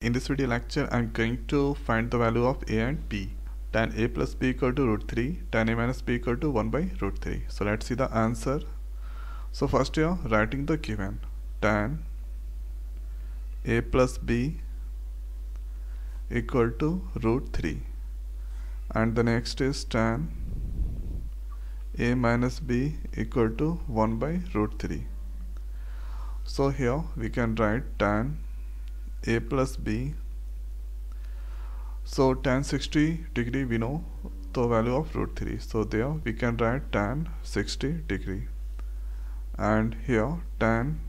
In this video lecture, I'm going to find the value of a and b. Tan a plus b equal to root 3, tan a minus b equal to 1 by root 3. So let's see the answer. So first here, writing the given. Tan a plus b equal to root 3. And the next is tan a minus b equal to 1 by root 3. So here we can write tan a plus b. So tan 60 degree we know the value of root 3 so there we can write tan 60 degree. And here tan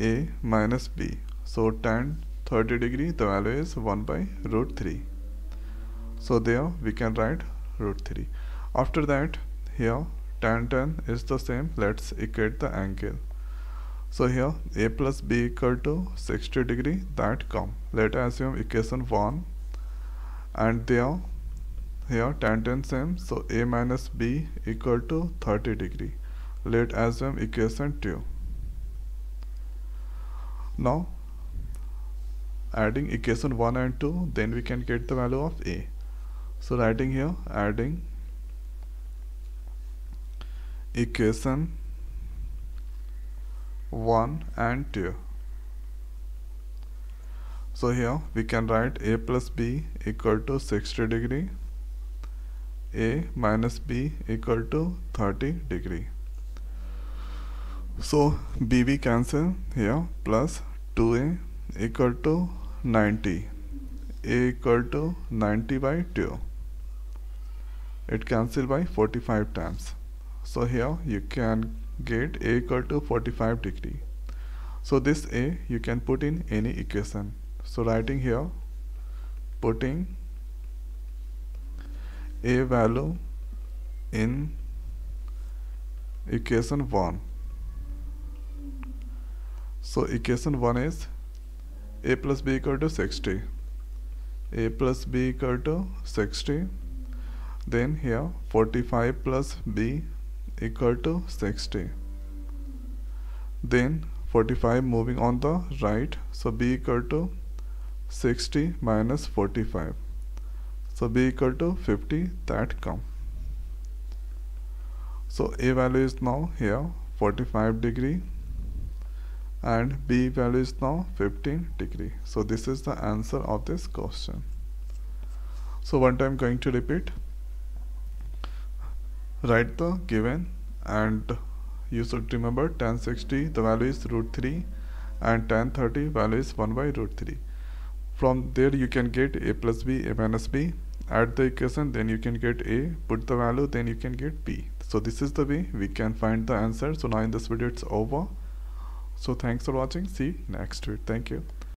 a minus b. So tan 30 degree the value is 1 by root 3 so there we can write root 3 after that here tan tan is the same. Let's equate the angle so here a plus b equal to 60 degree that come. Let us assume equation 1 and there here tangent tan same so a minus b equal to 30 degree. Let us assume equation 2. Now adding equation 1 and 2 then we can get the value of a. So writing here adding equation 1 and 2 so here we can write a plus b equal to 60 degree a minus b equal to 30 degree. So bb cancel here plus 2a equal to 90 a equal to 90 by 2 it cancel by 45 times. So here you can get a equal to 45 degree. So this a you can put in any equation. So writing here putting a value in equation 1 so equation 1 is a plus b equal to 60 a plus b equal to 60 then here 45 plus b equal to 60 then 45 moving on the right so b equal to 60 minus 45 so b equal to 50 that come. So a value is now here 45 degree and b value is now 15 degree. So this is the answer of this question. So one time going to repeat write the given and you should remember tan 60 the value is root 3 and tan 30 value is 1 by root 3 from there you can get a plus b a minus b. Add the equation then you can get a. Put the value then you can get b. So this is the way we can find the answer. So now in this video it's over. So thanks for watching. See next week. Thank you